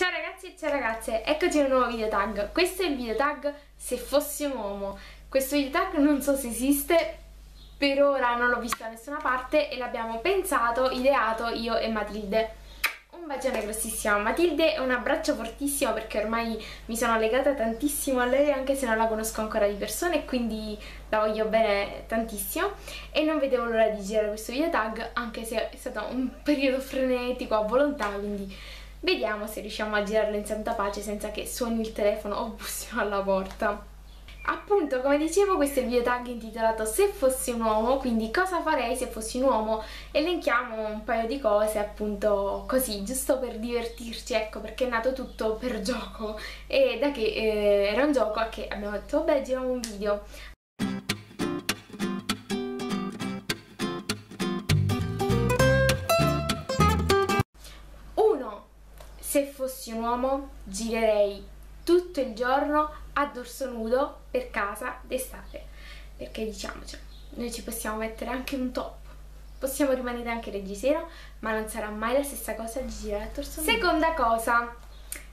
Ciao ragazzi e ciao ragazze, eccoci in un nuovo video tag. Questo è il video tag se fossi un uomo. Questo video tag non so se esiste, per ora non l'ho visto da nessuna parte e l'abbiamo pensato, ideato io e Matilde. Un bacione grossissimo a Matilde e un abbraccio fortissimo perché ormai mi sono legata tantissimo a lei anche se non la conosco ancora di persona e quindi la voglio bene tantissimo e non vedevo l'ora di girare questo video tag anche se è stato un periodo frenetico a volontà quindi Vediamo se riusciamo a girarlo in santa pace senza che suoni il telefono o bussino alla porta. Appunto, come dicevo, questo è il video tag intitolato Se fossi un uomo, quindi cosa farei se fossi un uomo? Elenchiamo un paio di cose, appunto, così, giusto per divertirci, ecco, perché è nato tutto per gioco. E da che eh, era un gioco a che abbiamo detto, vabbè, giriamo un video. Se fossi un uomo girerei tutto il giorno a dorso nudo per casa d'estate. Perché diciamocelo, noi ci possiamo mettere anche un top. Possiamo rimanere anche reggiseno ma non sarà mai la stessa cosa di girare a torso nudo. Seconda cosa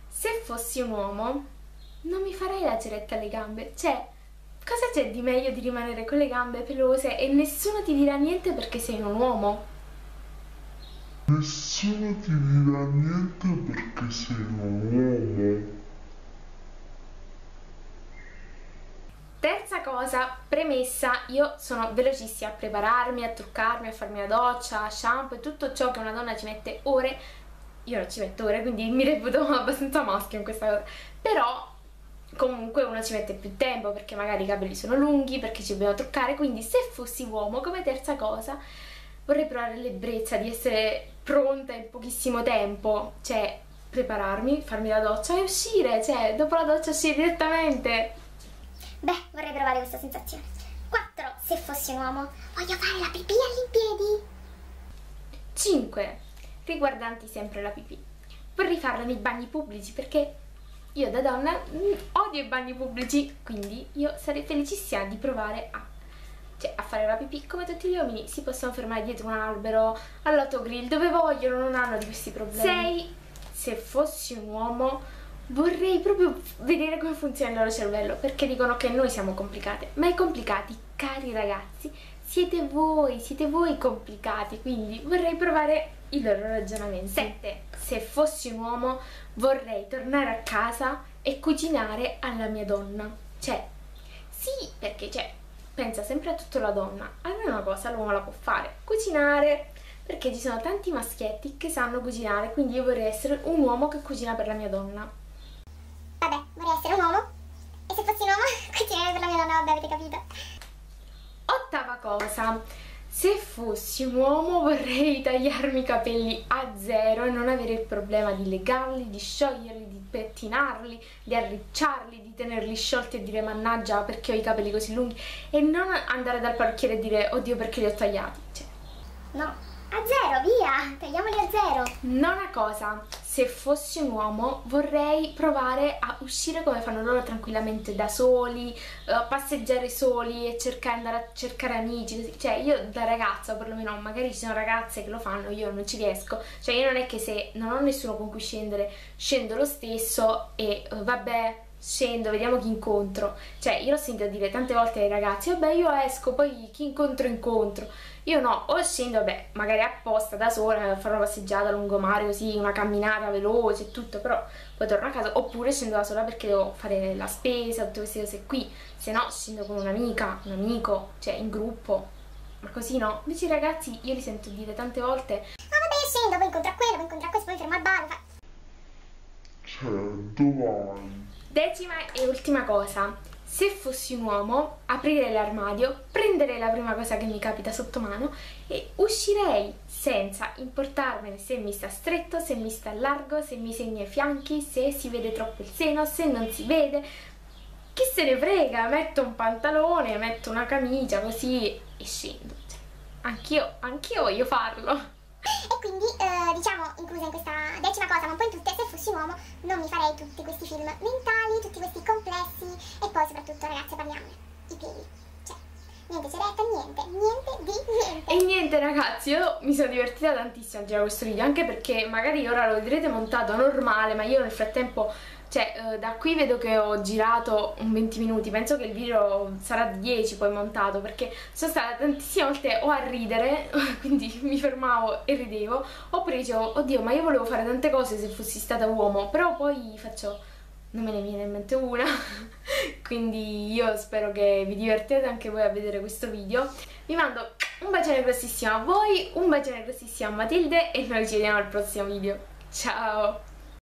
se fossi un uomo non mi farei la ceretta alle gambe. Cioè cosa c'è di meglio di rimanere con le gambe pelose e nessuno ti dirà niente perché sei un uomo Nessuno ti dirà niente perché sei un uomo. Terza cosa, premessa, io sono velocissima a prepararmi, a truccarmi, a farmi la doccia, shampoo e tutto ciò che una donna ci mette ore. Io non ci metto ore, quindi mi reputo abbastanza maschio in questa cosa. Però comunque uno ci mette più tempo perché magari i capelli sono lunghi, perché ci dobbiamo truccare, quindi se fossi uomo come terza cosa vorrei provare l'ebbrezza di essere pronta in pochissimo tempo, cioè prepararmi, farmi la doccia e uscire, cioè dopo la doccia uscire direttamente. Beh, vorrei provare questa sensazione. 4. Se fossi un uomo, voglio fare la pipì all'impiedi. 5. Riguardanti sempre la pipì. Vorrei farla nei bagni pubblici perché io da donna mm, odio i bagni pubblici, quindi io sarei felicissima di provare a cioè a fare la pipì come tutti gli uomini si possono fermare dietro un albero all'autogrill dove vogliono non hanno di questi problemi. 6 se fossi un uomo vorrei proprio vedere come funziona il loro cervello perché dicono che noi siamo complicate ma i complicati cari ragazzi siete voi siete voi complicati quindi vorrei provare i loro ragionamenti 7 se fossi un uomo vorrei tornare a casa e cucinare alla mia donna. Cioè sì perché cioè pensa sempre a tutta la donna, almeno una cosa l'uomo la può fare, cucinare, perché ci sono tanti maschietti che sanno cucinare, quindi io vorrei essere un uomo che cucina per la mia donna. Vabbè, vorrei essere un uomo, e se fossi un uomo, cucinare per la mia donna, vabbè, avete capito. Ottava cosa, se fossi un uomo vorrei tagliarmi i capelli a zero e non avere il problema di legarli, di scioglierli, di pettinarli, di arricciarli, di tenerli sciolti e dire mannaggia perché ho i capelli così lunghi e non andare dal parrucchiere e dire oddio perché li ho tagliati. Cioè, no, a zero, via! Tagliamoli a zero! Nona cosa, se fossi un uomo vorrei provare a uscire come fanno loro tranquillamente da soli, uh, passeggiare soli e cercare, andare a cercare amici, cioè io da ragazza, perlomeno magari ci sono ragazze che lo fanno, io non ci riesco, cioè io non è che se non ho nessuno con cui scendere, scendo lo stesso e uh, vabbè scendo, vediamo chi incontro. Cioè, io l'ho sentito dire tante volte ai ragazzi, vabbè io esco, poi chi incontro incontro. Io no, o scendo, vabbè, magari apposta da sola, fare una passeggiata lungomare così, una camminata veloce e tutto, però poi torno a casa, oppure scendo da sola perché devo fare la spesa, tutte queste cose qui, se no scendo con un'amica, un amico, cioè in gruppo, ma così no. Invece i ragazzi io li sento dire tante volte, ah vabbè scendo, poi incontro a quello, poi incontro a questo, poi fermo al bar, fa... Cioè, dove Decima e ultima cosa, se fossi un uomo aprirei l'armadio, prenderei la prima cosa che mi capita sotto mano e uscirei senza importarmene se mi sta stretto, se mi sta largo, se mi segna i fianchi, se si vede troppo il seno, se non si vede. Chi se ne frega, metto un pantalone, metto una camicia così e scendo. Cioè, anch'io, anch'io voglio farlo. E quindi, eh, diciamo, inclusa in questa decima cosa, ma un po' in tutte, se fossi un uomo non mi farei tutti questi film mentali, tutti questi complessi poi soprattutto, ragazze, parliamone, i piedi. Cioè, Niente ceretta, niente, niente di niente. E niente ragazzi, io mi sono divertita tantissimo a girare questo video, anche perché magari ora lo vedrete montato normale, ma io nel frattempo, cioè eh, da qui vedo che ho girato un 20 minuti, penso che il video sarà di 10 poi montato, perché sono stata tantissime volte o a ridere, quindi mi fermavo e ridevo, oppure dicevo, oddio ma io volevo fare tante cose se fossi stata uomo, però poi faccio non me ne viene in mente una quindi io spero che vi divertiate anche voi a vedere questo video. Vi mando un bacione grossissimo a voi un bacione grossissimo a Matilde e noi ci vediamo al prossimo video. Ciao